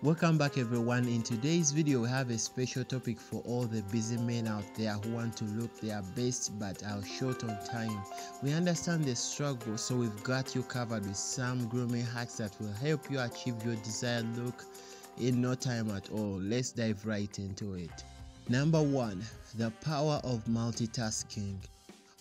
Welcome back everyone. In today's video we have a special topic for all the busy men out there who want to look their best but are short on time. We understand the struggle so we've got you covered with some grooming hacks that will help you achieve your desired look in no time at all. Let's dive right into it. Number 1. The power of multitasking.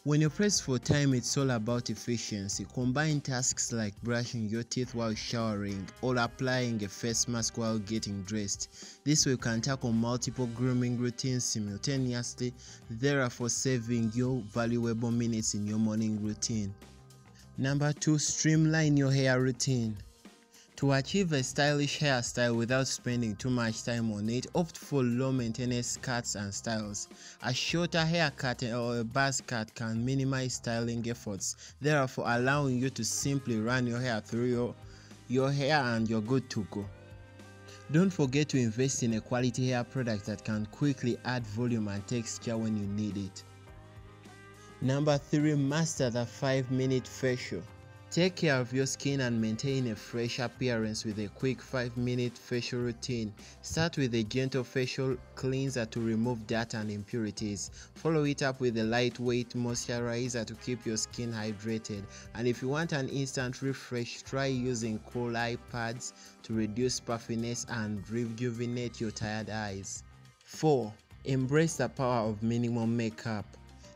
When you're pressed for time, it's all about efficiency. Combine tasks like brushing your teeth while showering or applying a face mask while getting dressed. This way, you can tackle multiple grooming routines simultaneously, therefore, saving you valuable minutes in your morning routine. Number two, streamline your hair routine. To achieve a stylish hairstyle without spending too much time on it, opt for low maintenance cuts and styles. A shorter haircut or a buzz cut can minimize styling efforts, therefore allowing you to simply run your hair through your, your hair and you're good to go. Don't forget to invest in a quality hair product that can quickly add volume and texture when you need it. Number 3. Master the 5 minute facial. Take care of your skin and maintain a fresh appearance with a quick 5 minute facial routine. Start with a gentle facial cleanser to remove dirt and impurities. Follow it up with a lightweight moisturizer to keep your skin hydrated. And if you want an instant refresh, try using cool eye pads to reduce puffiness and rejuvenate your tired eyes. 4. Embrace the power of minimum makeup.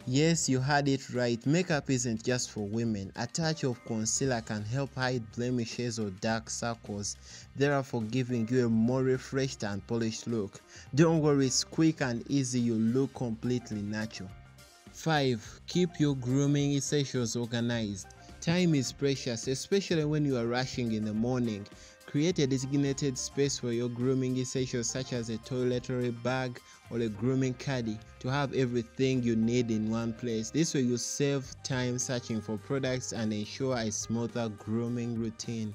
Yes, you heard it right. Makeup isn't just for women. A touch of concealer can help hide blemishes or dark circles, therefore giving you a more refreshed and polished look. Don't worry, it's quick and easy. You look completely natural. 5. Keep your grooming essentials organized. Time is precious, especially when you are rushing in the morning. Create a designated space for your grooming essentials such as a toiletry bag or a grooming caddy to have everything you need in one place. This way you save time searching for products and ensure a smoother grooming routine.